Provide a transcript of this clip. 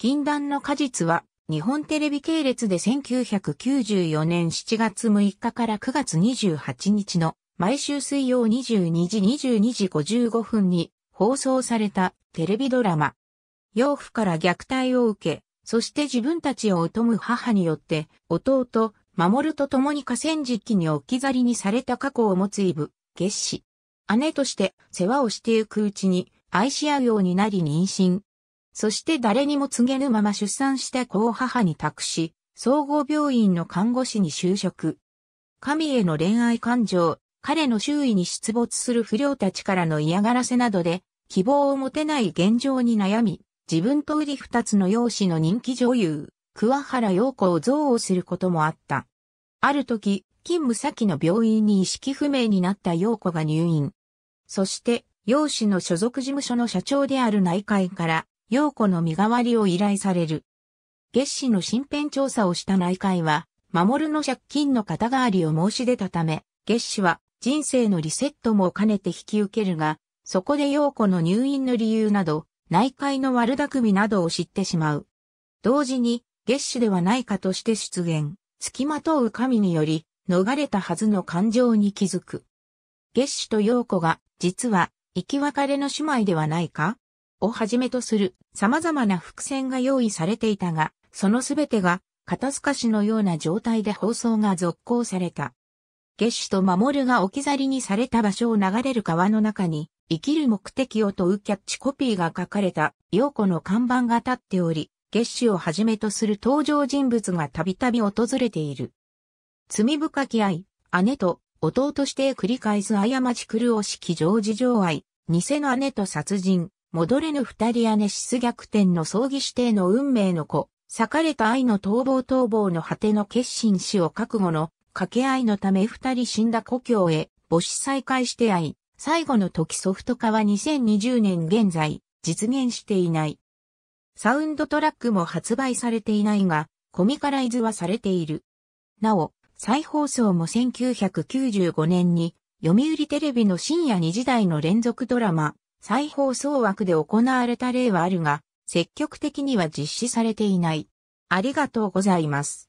禁断の果実は、日本テレビ系列で1994年7月6日から9月28日の毎週水曜22時22時55分に放送されたテレビドラマ。養父から虐待を受け、そして自分たちを疎む母によって、弟、守ると共に河川敷に置き去りにされた過去を持つイブ、月子。姉として世話をしてゆくうちに愛し合うようになり妊娠。そして誰にも告げぬまま出産した子を母に託し、総合病院の看護師に就職。神への恋愛感情、彼の周囲に出没する不良たちからの嫌がらせなどで、希望を持てない現状に悩み、自分と売り二つの容姿の人気女優、桑原陽子を憎悪することもあった。ある時、勤務先の病院に意識不明になった陽子が入院。そして、陽子の所属事務所の社長である内会から、陽子の身代わりを依頼される。月氏の身辺調査をした内会は、守の借金の肩代わりを申し出たため、月氏は人生のリセットも兼ねて引き受けるが、そこで陽子の入院の理由など、内海の悪巧みなどを知ってしまう。同時に、月種ではないかとして出現、付きまとう神により、逃れたはずの感情に気づく。月種と陽子が、実は、生き別れの姉妹ではないか？をはじめとする様々な伏線が用意されていたが、そのすべてが、肩透かしのような状態で放送が続行された。月種と守が置き去りにされた場所を流れる川の中に、生きる目的を問うキャッチコピーが書かれた陽子の看板が立っており、月種をはじめとする登場人物がたびたび訪れている。罪深き愛、姉と弟して繰り返す過ち狂おしき常時上愛、偽の姉と殺人、戻れぬ二人姉失逆転の葬儀指定の運命の子、裂かれた愛の逃亡逃亡の果ての決心死を覚悟の掛け合いのため二人死んだ故郷へ母子再会して愛、最後の時ソフト化は2020年現在実現していない。サウンドトラックも発売されていないが、コミカライズはされている。なお、再放送も1995年に、読売テレビの深夜2時台の連続ドラマ、再放送枠で行われた例はあるが、積極的には実施されていない。ありがとうございます。